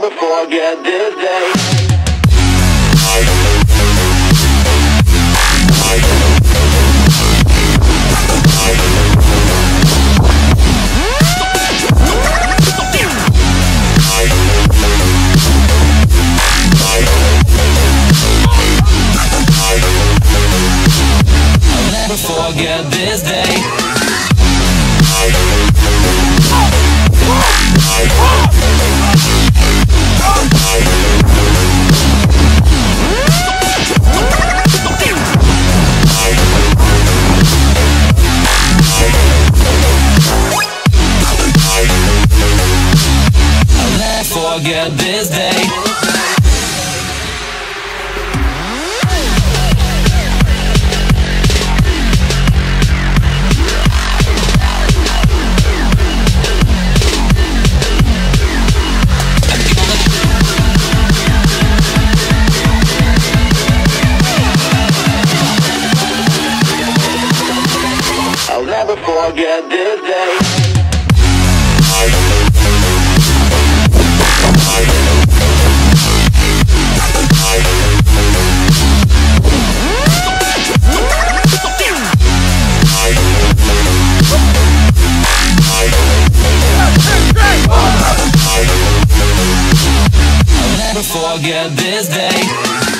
forget this day. Never forget this day. Never forget this day. I'll never forget this day. Never forget this day.